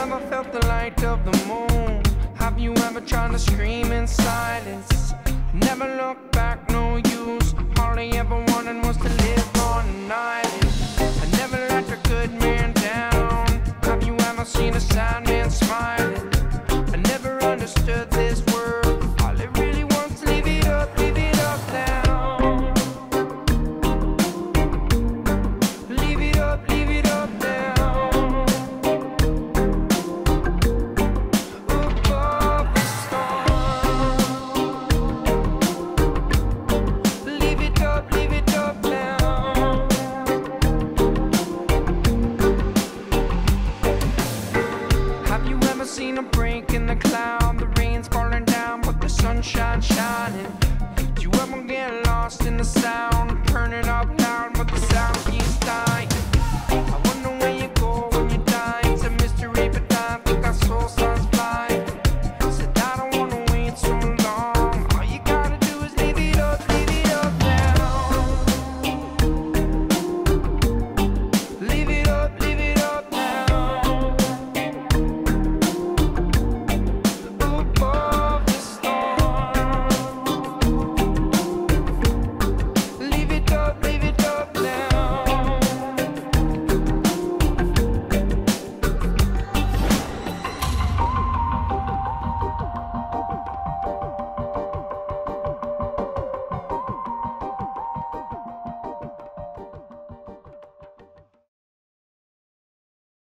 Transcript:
ever felt the light of the moon? Have you ever tried to scream in silence? Never look back, no use. Hardly ever wanted was to live on an island. I never let a good man down. Have you ever seen a sad man smile? Seen a break in the cloud? The rain's falling down, but the sunshine shining. You ever get lost in the sound?